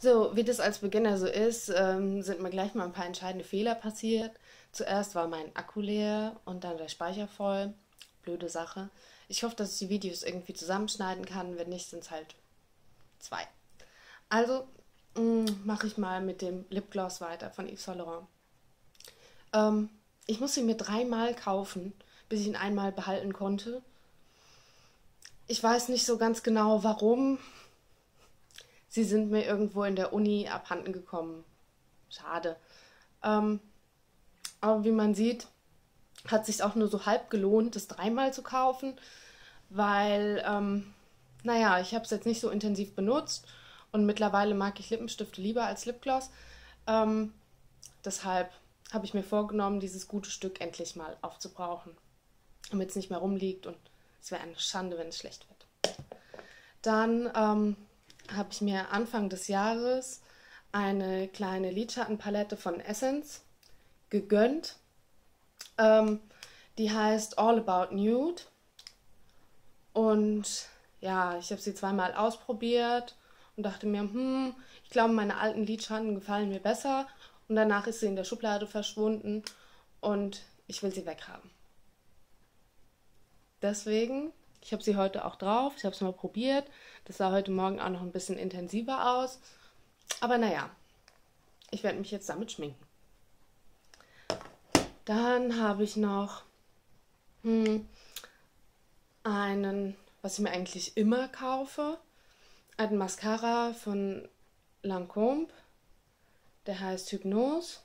So, wie das als Beginner so ist, ähm, sind mir gleich mal ein paar entscheidende Fehler passiert. Zuerst war mein Akku leer und dann der Speicher voll. Blöde Sache. Ich hoffe, dass ich die Videos irgendwie zusammenschneiden kann. Wenn nicht, sind es halt zwei. Also mm, mache ich mal mit dem Lipgloss weiter von Yves Saint Laurent. Ähm, ich muss ihn mir dreimal kaufen, bis ich ihn einmal behalten konnte. Ich weiß nicht so ganz genau, warum. Sie sind mir irgendwo in der Uni abhanden gekommen. Schade. Ähm, aber wie man sieht, hat sich auch nur so halb gelohnt, das dreimal zu kaufen, weil, ähm, naja, ich habe es jetzt nicht so intensiv benutzt und mittlerweile mag ich Lippenstifte lieber als Lipgloss. Ähm, deshalb habe ich mir vorgenommen, dieses gute Stück endlich mal aufzubrauchen, damit es nicht mehr rumliegt und es wäre eine Schande, wenn es schlecht wird. Dann ähm, habe ich mir Anfang des Jahres eine kleine Lidschattenpalette von Essence gegönnt. Ähm, die heißt All About Nude. Und ja, ich habe sie zweimal ausprobiert und dachte mir, hm, ich glaube, meine alten Lidschatten gefallen mir besser. Und danach ist sie in der Schublade verschwunden und ich will sie weghaben. Deswegen ich habe sie heute auch drauf. Ich habe es mal probiert. Das sah heute Morgen auch noch ein bisschen intensiver aus. Aber naja, ich werde mich jetzt damit schminken. Dann habe ich noch hm, einen, was ich mir eigentlich immer kaufe, einen Mascara von Lancôme. Der heißt Hypnose.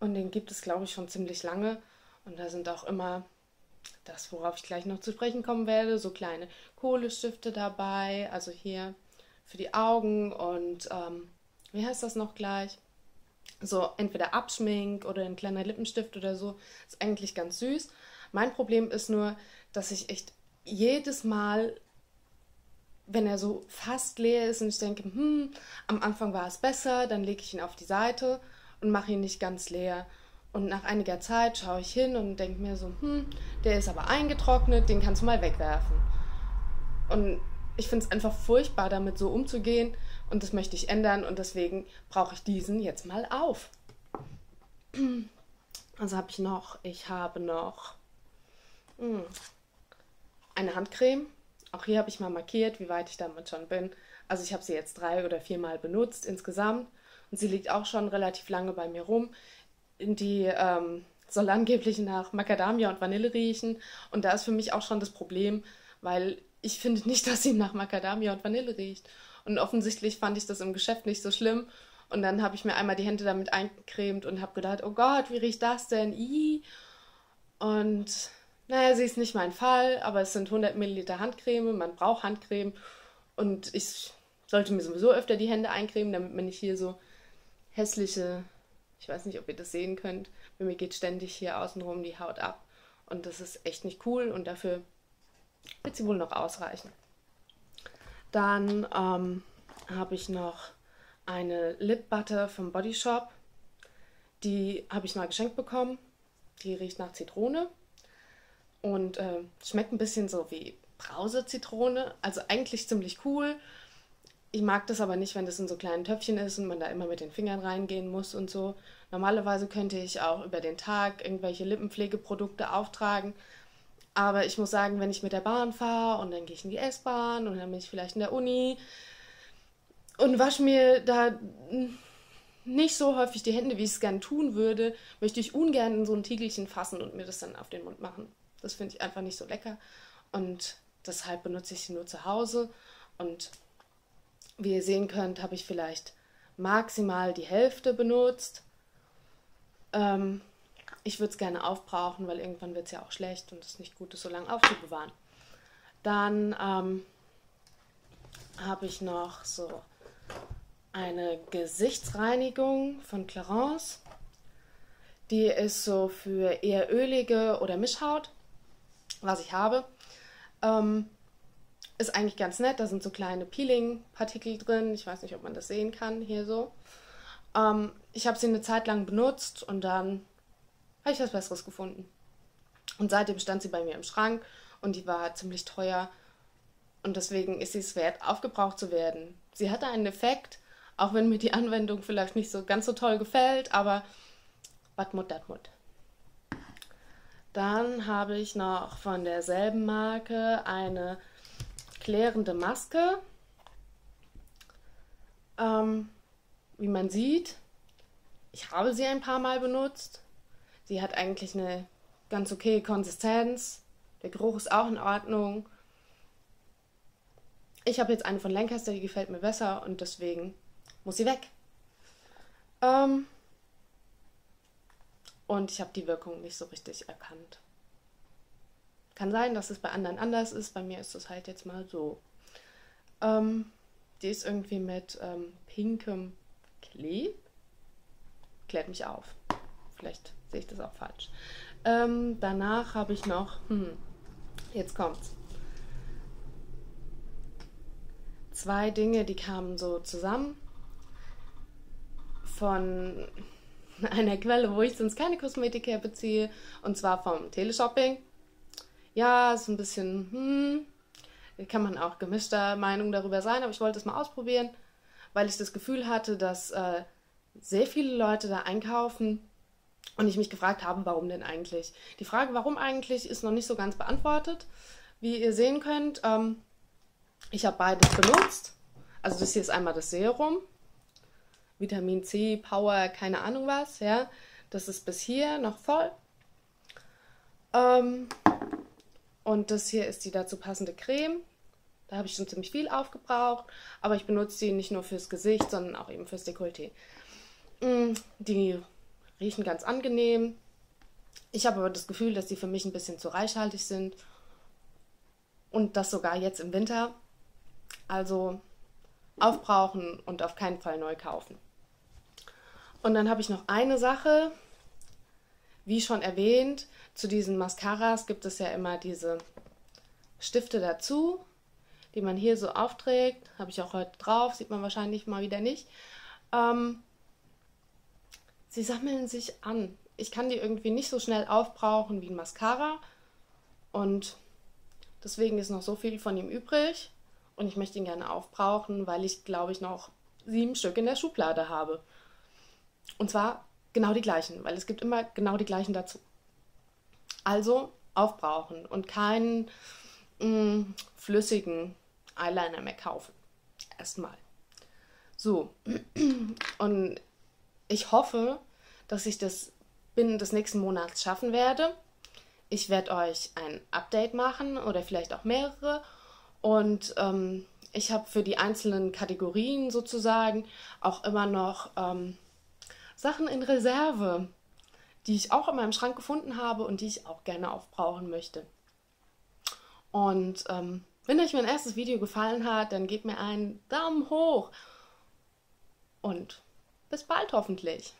Und den gibt es, glaube ich, schon ziemlich lange. Und da sind auch immer das, worauf ich gleich noch zu sprechen kommen werde, so kleine Kohlestifte dabei, also hier für die Augen und ähm, wie heißt das noch gleich? So entweder Abschmink oder ein kleiner Lippenstift oder so, ist eigentlich ganz süß. Mein Problem ist nur, dass ich echt jedes Mal, wenn er so fast leer ist und ich denke, hm, am Anfang war es besser, dann lege ich ihn auf die Seite und mache ihn nicht ganz leer. Und nach einiger Zeit schaue ich hin und denke mir so, hm, der ist aber eingetrocknet, den kannst du mal wegwerfen. Und ich finde es einfach furchtbar, damit so umzugehen und das möchte ich ändern und deswegen brauche ich diesen jetzt mal auf. Also habe ich noch, ich habe noch hm, eine Handcreme. Auch hier habe ich mal markiert, wie weit ich damit schon bin. Also ich habe sie jetzt drei oder viermal benutzt insgesamt und sie liegt auch schon relativ lange bei mir rum die ähm, soll angeblich nach Macadamia und Vanille riechen. Und da ist für mich auch schon das Problem, weil ich finde nicht, dass sie nach Macadamia und Vanille riecht. Und offensichtlich fand ich das im Geschäft nicht so schlimm. Und dann habe ich mir einmal die Hände damit eingecremt und habe gedacht, oh Gott, wie riecht das denn? I. Und naja, sie ist nicht mein Fall, aber es sind 100 Milliliter Handcreme, man braucht Handcreme. Und ich sollte mir sowieso öfter die Hände eincremen, damit man nicht hier so hässliche ich weiß nicht, ob ihr das sehen könnt. Bei mir geht ständig hier außenrum die Haut ab. Und das ist echt nicht cool und dafür wird sie wohl noch ausreichen. Dann ähm, habe ich noch eine Lip Butter vom Body Shop. Die habe ich mal geschenkt bekommen. Die riecht nach Zitrone und äh, schmeckt ein bisschen so wie Brause-Zitrone. Also eigentlich ziemlich cool. Ich mag das aber nicht, wenn das in so kleinen Töpfchen ist und man da immer mit den Fingern reingehen muss und so. Normalerweise könnte ich auch über den Tag irgendwelche Lippenpflegeprodukte auftragen. Aber ich muss sagen, wenn ich mit der Bahn fahre und dann gehe ich in die S-Bahn und dann bin ich vielleicht in der Uni und wasche mir da nicht so häufig die Hände, wie ich es gern tun würde, möchte ich ungern in so ein Tiegelchen fassen und mir das dann auf den Mund machen. Das finde ich einfach nicht so lecker. Und deshalb benutze ich sie nur zu Hause und wie ihr sehen könnt, habe ich vielleicht maximal die Hälfte benutzt. Ähm, ich würde es gerne aufbrauchen, weil irgendwann wird es ja auch schlecht und es ist nicht gut, es so lange aufzubewahren. Dann ähm, habe ich noch so eine Gesichtsreinigung von Clarence. Die ist so für eher ölige oder Mischhaut, was ich habe. Ähm, ist eigentlich ganz nett. Da sind so kleine Peeling-Partikel drin. Ich weiß nicht, ob man das sehen kann hier so. Ähm, ich habe sie eine Zeit lang benutzt und dann habe ich was Besseres gefunden. Und seitdem stand sie bei mir im Schrank und die war ziemlich teuer. Und deswegen ist sie es wert, aufgebraucht zu werden. Sie hatte einen Effekt, Auch wenn mir die Anwendung vielleicht nicht so ganz so toll gefällt, aber was mut, dat mut. Dann habe ich noch von derselben Marke eine klärende Maske. Ähm, wie man sieht, ich habe sie ein paar Mal benutzt. Sie hat eigentlich eine ganz okay Konsistenz. Der Geruch ist auch in Ordnung. Ich habe jetzt eine von Lancaster, die gefällt mir besser und deswegen muss sie weg. Ähm, und ich habe die Wirkung nicht so richtig erkannt. Kann sein, dass es bei anderen anders ist. Bei mir ist es halt jetzt mal so. Ähm, die ist irgendwie mit ähm, pinkem Kleb. Klärt mich auf. Vielleicht sehe ich das auch falsch. Ähm, danach habe ich noch, hm, jetzt kommt's. Zwei Dinge, die kamen so zusammen von einer Quelle, wo ich sonst keine Kosmetik her beziehe, und zwar vom Teleshopping. Ja, ist ein bisschen, hm, kann man auch gemischter Meinung darüber sein, aber ich wollte es mal ausprobieren, weil ich das Gefühl hatte, dass äh, sehr viele Leute da einkaufen und ich mich gefragt habe, warum denn eigentlich. Die Frage, warum eigentlich, ist noch nicht so ganz beantwortet. Wie ihr sehen könnt, ähm, ich habe beides benutzt. Also das hier ist einmal das Serum Vitamin C, Power, keine Ahnung was, ja. Das ist bis hier noch voll. Ähm, und das hier ist die dazu passende Creme. Da habe ich schon ziemlich viel aufgebraucht, aber ich benutze die nicht nur fürs Gesicht, sondern auch eben fürs Dekolleté. Mm, die riechen ganz angenehm. Ich habe aber das Gefühl, dass die für mich ein bisschen zu reichhaltig sind. Und das sogar jetzt im Winter. Also aufbrauchen und auf keinen Fall neu kaufen. Und dann habe ich noch eine Sache, wie schon erwähnt, zu diesen Mascaras gibt es ja immer diese Stifte dazu, die man hier so aufträgt. Habe ich auch heute drauf, sieht man wahrscheinlich mal wieder nicht. Ähm, sie sammeln sich an. Ich kann die irgendwie nicht so schnell aufbrauchen wie ein Mascara. Und deswegen ist noch so viel von ihm übrig. Und ich möchte ihn gerne aufbrauchen, weil ich, glaube ich, noch sieben Stück in der Schublade habe. Und zwar genau die gleichen, weil es gibt immer genau die gleichen dazu. Also aufbrauchen und keinen mh, mm, flüssigen Eyeliner mehr kaufen. Erstmal. So. Und ich hoffe, dass ich das binnen des nächsten Monats schaffen werde. Ich werde euch ein Update machen oder vielleicht auch mehrere. Und ähm, ich habe für die einzelnen Kategorien sozusagen auch immer noch ähm, Sachen in Reserve, die ich auch in meinem Schrank gefunden habe und die ich auch gerne aufbrauchen möchte. Und ähm, wenn euch mein erstes Video gefallen hat, dann gebt mir einen Daumen hoch. Und bis bald hoffentlich.